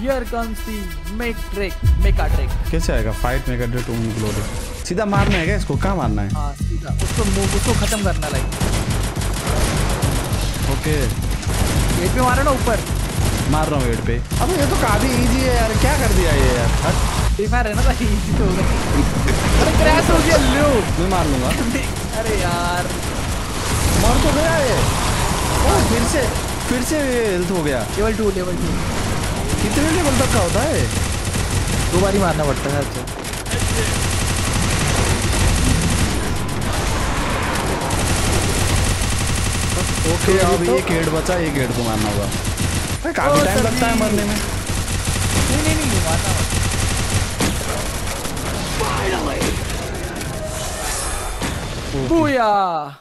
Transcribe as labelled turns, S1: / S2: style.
S1: Here comes the mech drake mecha drake
S2: कैसे आएगा? Fight में कर टू ग्लोरी सीधा मारना है क्या इसको? कहाँ मारना है?
S1: हाँ सीधा। उसको move- उसको खत्म करना लाइक
S2: ओके
S1: वेट पे मारो ना ऊपर।
S2: मार रहा हूँ वेट पे। अब ये तो काफ़ी इजी है यार। क्या कर दिया ये यार? हट।
S1: फ्री फायर है ना तो इजी तो होगा अरे क्रैश हो गया लो।
S2: मैं मार लूँगा।
S1: अरे यार।
S2: मर तो गया ये। ओ फिर से फिर से हेल्थ हो गया।
S1: लेवल टू लेवल टू
S2: कितने लेवल तक का होता है?
S1: दो बार ही मारना पड़ता है अच्छा
S2: ओके अब एक हेड बचा एक हेड को मारना होगा। काफ़ी टाइम लगता है मरने में।
S1: नहीं नहीं नहीं मारना। बूया!